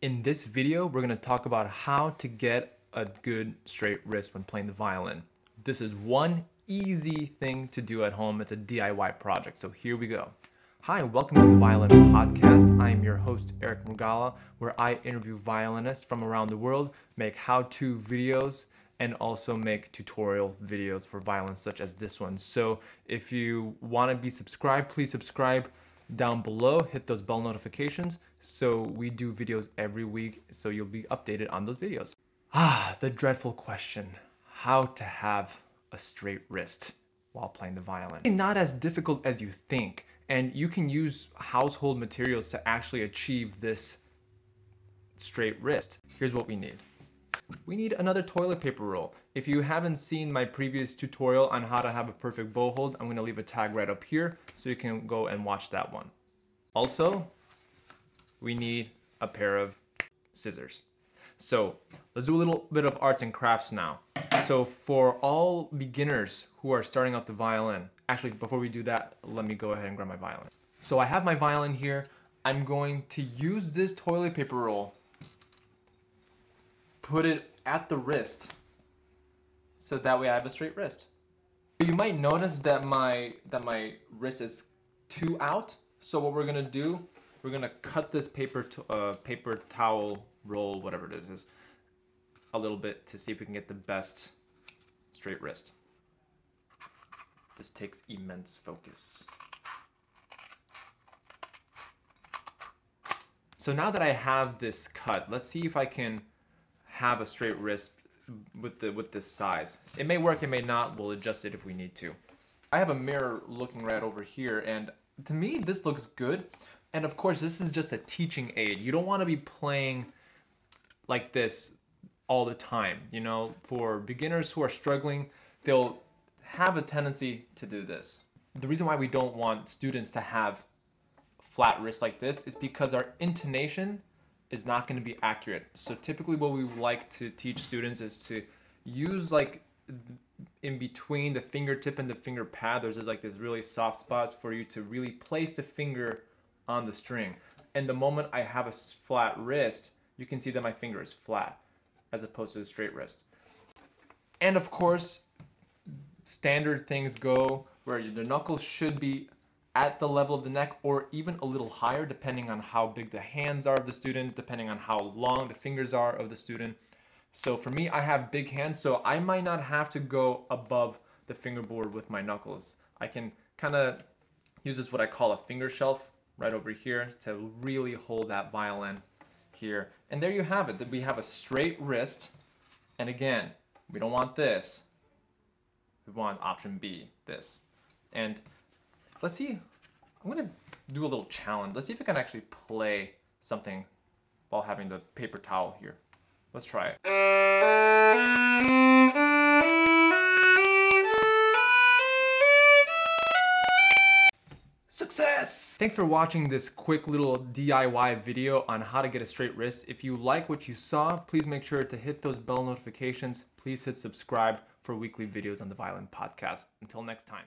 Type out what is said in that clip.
In this video, we're gonna talk about how to get a good straight wrist when playing the violin. This is one easy thing to do at home. It's a DIY project, so here we go. Hi, welcome to the Violin Podcast. I am your host, Eric Mrugala, where I interview violinists from around the world, make how-to videos, and also make tutorial videos for violins such as this one. So if you want to be subscribed, please subscribe down below, hit those bell notifications so we do videos every week so you'll be updated on those videos. Ah, the dreadful question, how to have a straight wrist while playing the violin. Not as difficult as you think and you can use household materials to actually achieve this straight wrist. Here's what we need we need another toilet paper roll. If you haven't seen my previous tutorial on how to have a perfect bow hold, I'm gonna leave a tag right up here so you can go and watch that one. Also, we need a pair of scissors. So let's do a little bit of arts and crafts now. So for all beginners who are starting out the violin, actually before we do that, let me go ahead and grab my violin. So I have my violin here. I'm going to use this toilet paper roll put it at the wrist so that way I have a straight wrist. You might notice that my that my wrist is too out. So what we're gonna do, we're gonna cut this paper to, uh, paper towel roll, whatever it is, is a little bit to see if we can get the best straight wrist. This takes immense focus. So now that I have this cut, let's see if I can have a straight wrist with the with this size. It may work, it may not. We'll adjust it if we need to. I have a mirror looking right over here, and to me, this looks good. And of course, this is just a teaching aid. You don't want to be playing like this all the time. You know, for beginners who are struggling, they'll have a tendency to do this. The reason why we don't want students to have flat wrists like this is because our intonation is not going to be accurate. So typically what we like to teach students is to use like in between the fingertip and the finger pad, there's like this really soft spots for you to really place the finger on the string. And the moment I have a flat wrist, you can see that my finger is flat as opposed to a straight wrist. And of course, standard things go where the knuckles should be at the level of the neck or even a little higher depending on how big the hands are of the student, depending on how long the fingers are of the student. So for me, I have big hands, so I might not have to go above the fingerboard with my knuckles. I can kind of use this what I call a finger shelf right over here to really hold that violin here. And there you have it. That we have a straight wrist. And again, we don't want this. We want option B, this. And Let's see. I'm gonna do a little challenge. Let's see if I can actually play something while having the paper towel here. Let's try it. Success! Thanks for watching this quick little DIY video on how to get a straight wrist. If you like what you saw, please make sure to hit those bell notifications. Please hit subscribe for weekly videos on the Violin Podcast. Until next time.